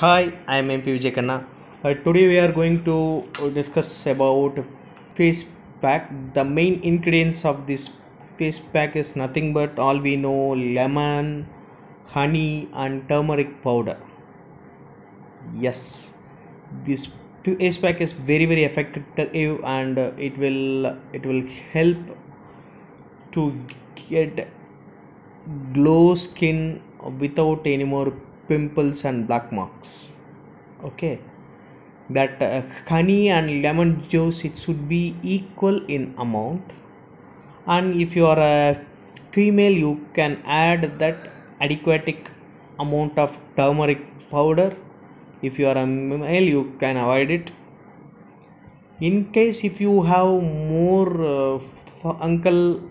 Hi, I am MP Vijay Khanna. Uh, today we are going to discuss about face pack. The main ingredients of this face pack is nothing but all we know lemon, honey, and turmeric powder. Yes, this face pack is very very effective and it will it will help to get glow skin without any more pimples and black marks. Okay. That uh, honey and lemon juice it should be equal in amount. And if you are a female you can add that adequate amount of turmeric powder. If you are a male you can avoid it. In case if you have more uh, fungal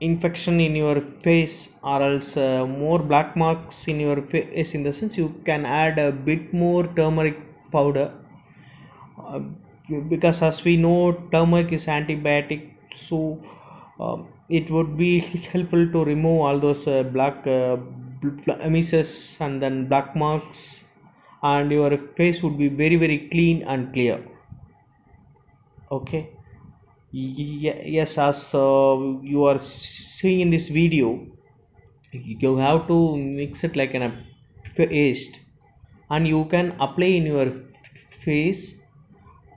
infection in your face or else uh, more black marks in your face in the sense you can add a bit more turmeric powder. Uh, because as we know turmeric is antibiotic so um, it would be helpful to remove all those uh, black uh, blemishes and then black marks and your face would be very very clean and clear. Okay yes as uh, you are seeing in this video you have to mix it like in a paste. And you can apply in your face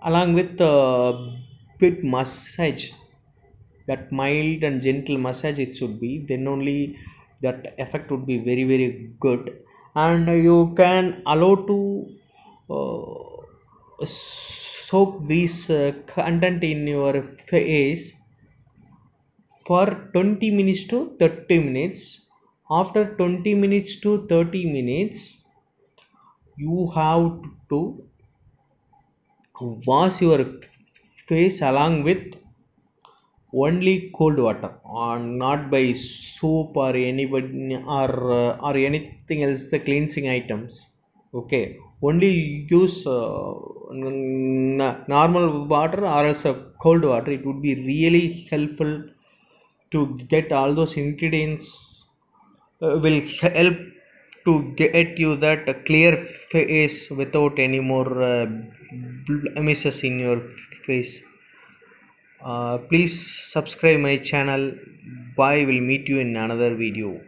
along with a bit massage. That mild and gentle massage it should be. Then only that effect would be very very good. And you can allow to uh, soak this uh, content in your face for 20 minutes to 30 minutes. After 20 minutes to 30 minutes you have to wash your face along with only cold water or not by soap or anybody or uh, or anything else the cleansing items. Okay. Only use uh, normal water or else a cold water it would be really helpful to get all those ingredients uh, will help to get you that clear face without any more uh, blemishes in your face. Uh, please subscribe my channel. Bye will meet you in another video